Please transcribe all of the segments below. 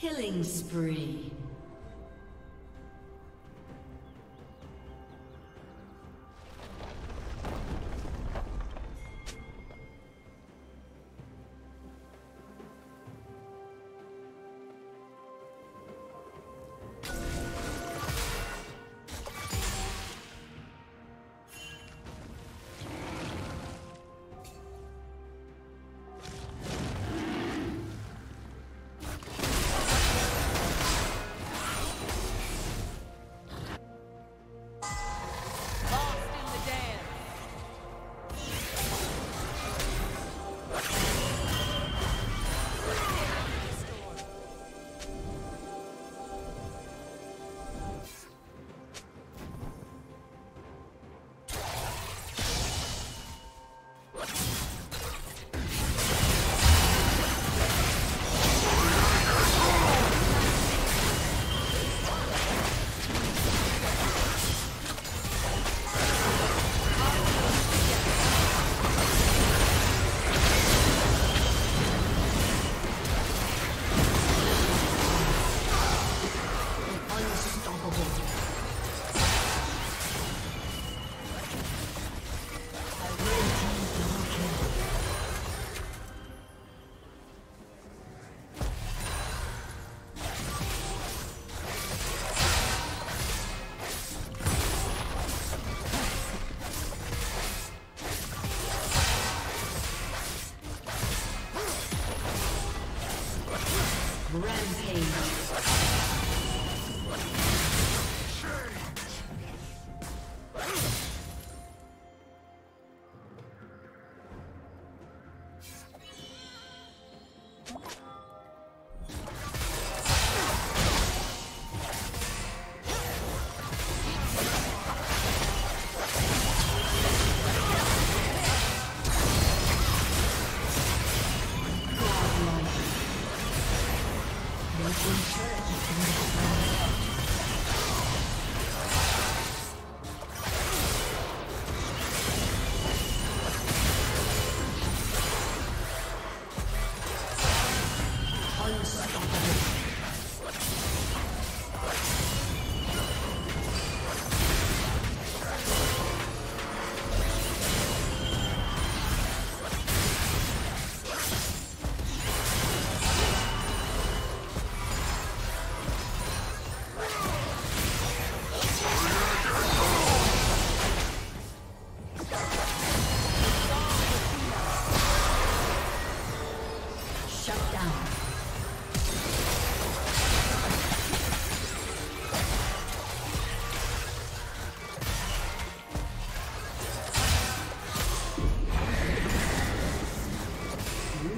Killing spree.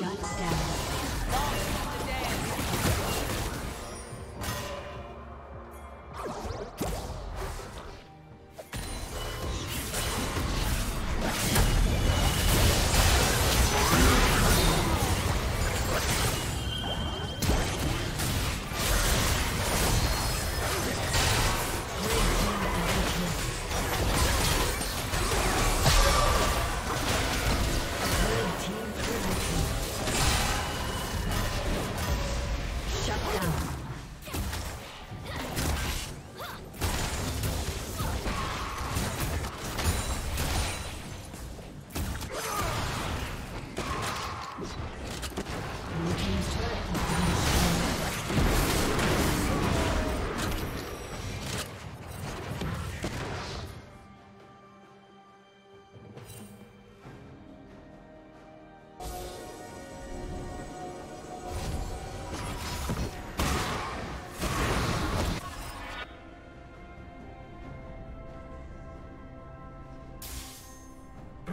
Shut down.